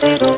As you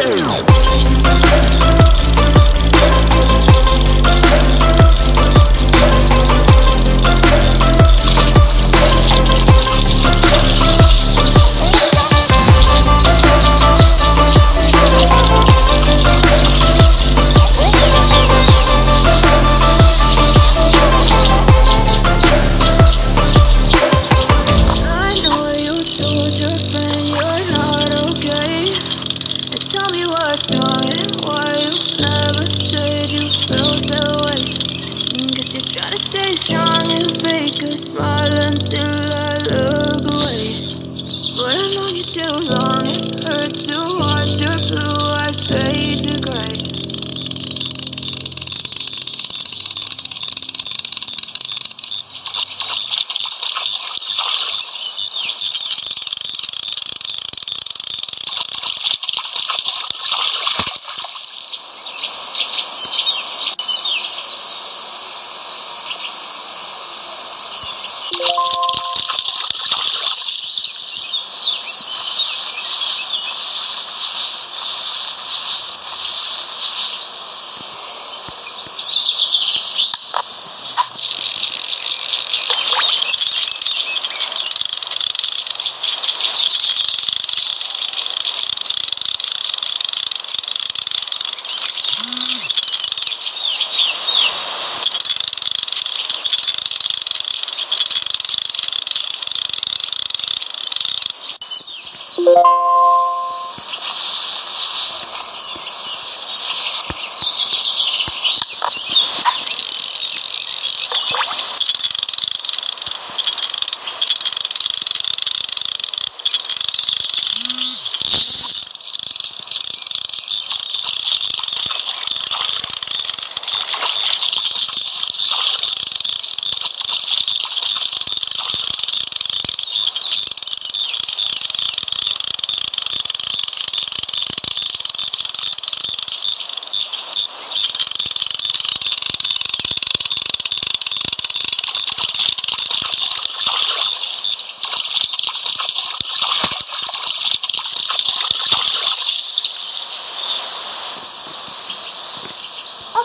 As felt that way. Mm, Guess you're trying to stay strong and fake a smile until I look away. But I know you too long, it hurts to watch your blue eyes fade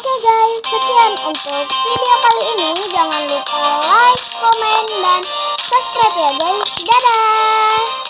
Oke guys, sekian untuk video kali ini. Jangan lupa like, comment, dan subscribe ya guys. Dadah!